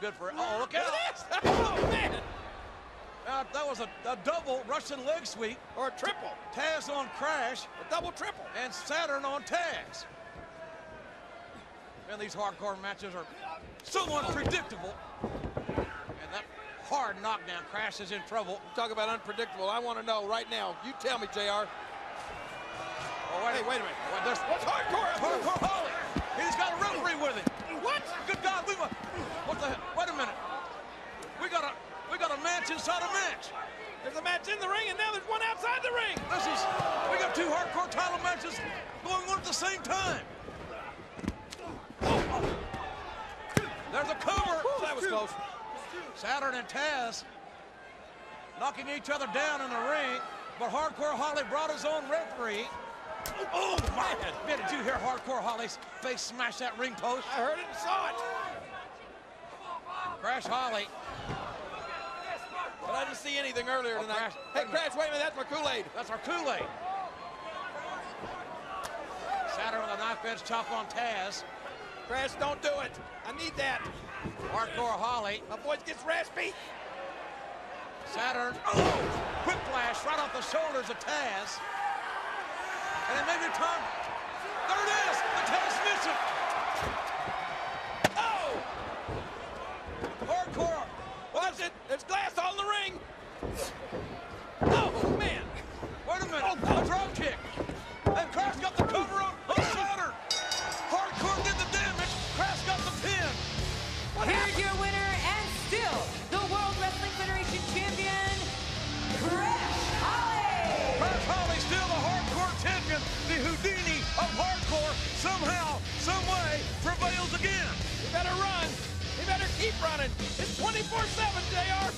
good for it. Oh, look out. Oh, man. Uh, that was a, a double Russian leg sweep. Or a triple. Tazz on Crash A double triple. and Saturn on Tazz. And these hardcore matches are so unpredictable. And that hard knockdown, Crash is in trouble. Talk about unpredictable. I want to know right now. You tell me, JR. Oh, wait, Hey, wait a minute. Wait, What's hardcore? Hardcore Holly. He's got a referee with him. What? Good God, we wa- what the wait a minute. We got a we got a match inside a match. There's a match in the ring, and now there's one outside the ring. This is we got two hardcore title matches going on at the same time. Oh, oh. There's a cover. That was close. Saturn and Tazz knocking each other down in the ring, but Hardcore Holly brought his own referee. Oh my! Man, did you hear Hardcore Holly's face smash that ring post? I heard it and saw it. Crash Holly. Didn't see anything earlier Oh, tonight. Crash, Hey. Crash, wait a minute. That's my Kool-Aid. That's our Kool-Aid. Saturn with a knife edge chop on Tazz. Crash, don't do it. I need that. Hardcore Holly. My voice gets raspy. Saturn. Oh! Quick flash right off the shoulders of Tazz. And it may be. There it is. The transmission. Oh! Hardcore. Watch it. There's glass on the ring. Oh, man. Wait a minute. A drop kick. And Crash got the cover on, on Saturn. Hardcore did the damage. Crash got the pin. Here's your winner and still the World Wrestling Federation champion, Crash Holly. Crash Holly still the hardcore champion. The Houdini of hardcore somehow, some way prevails again. He better run. He better keep running. It's 24-7, JR.